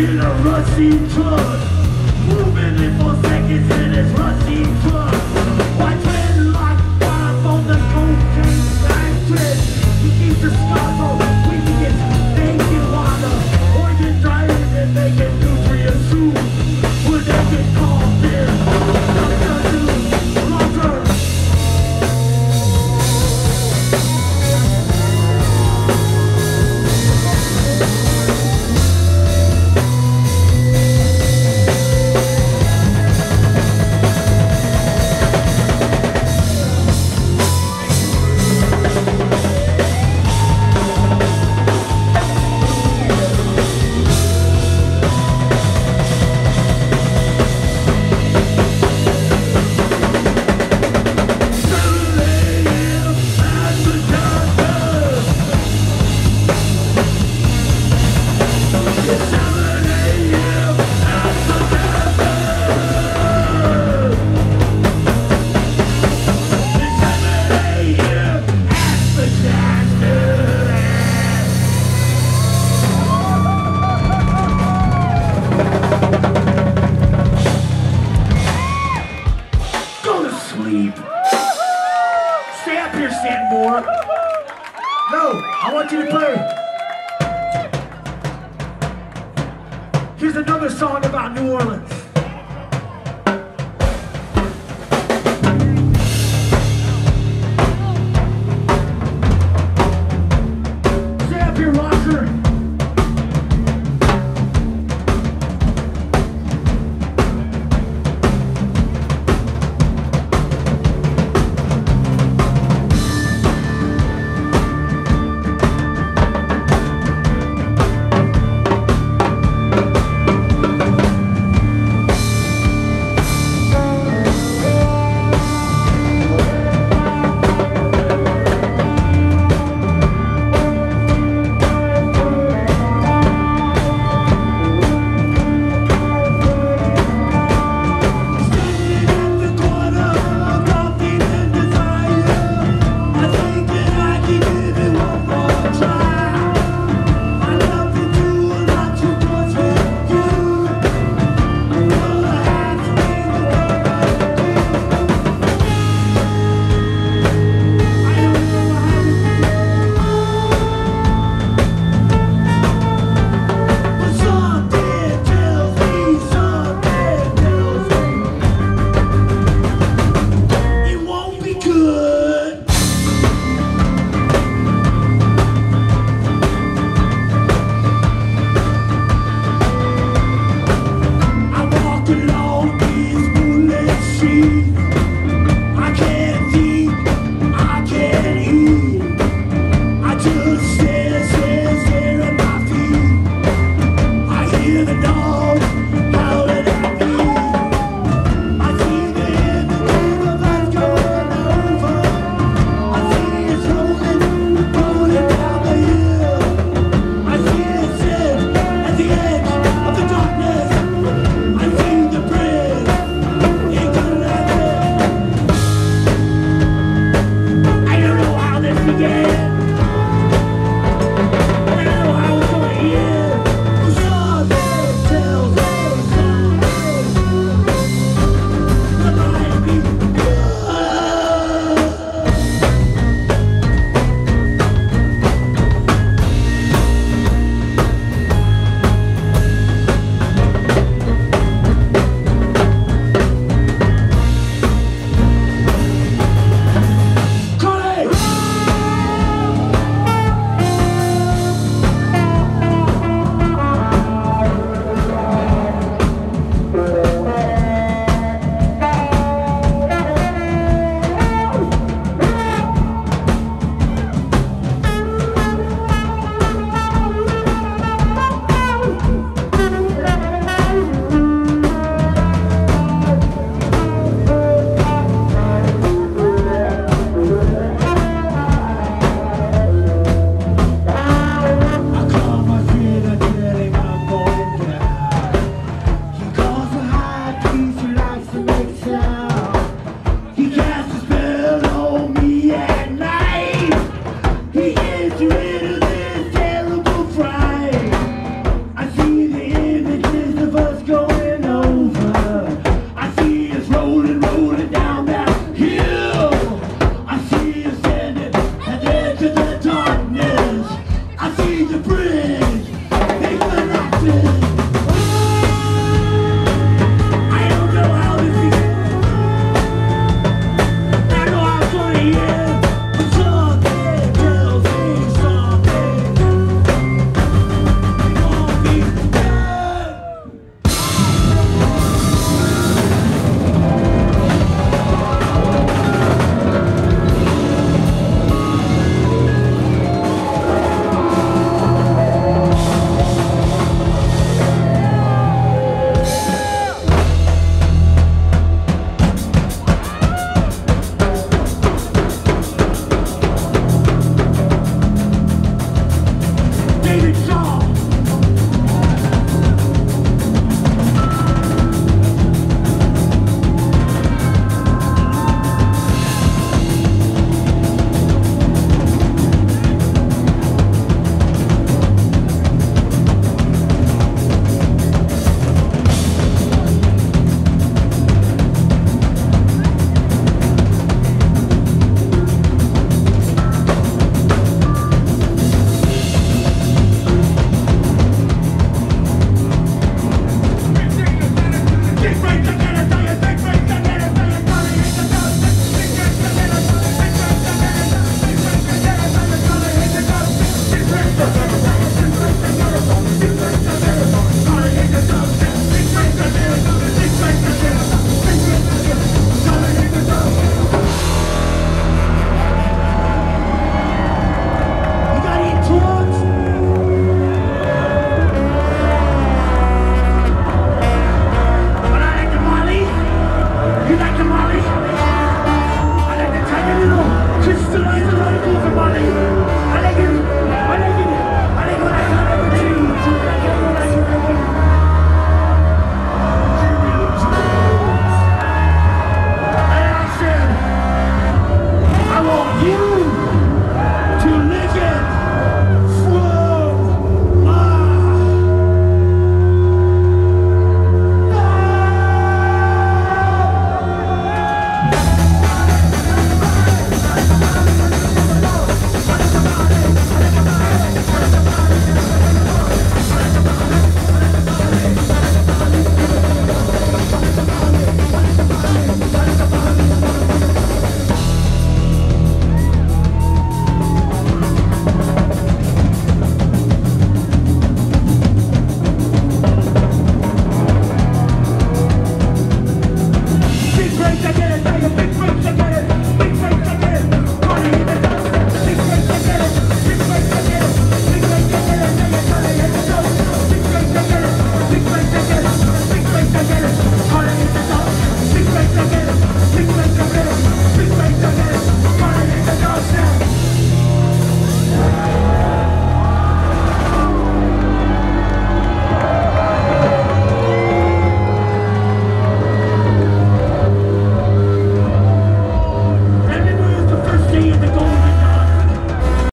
in a rushing truck. Moving in four seconds in this rushing truck. Stay up here, Stanton Moore. No, I want you to play. Here's another song about New Orleans.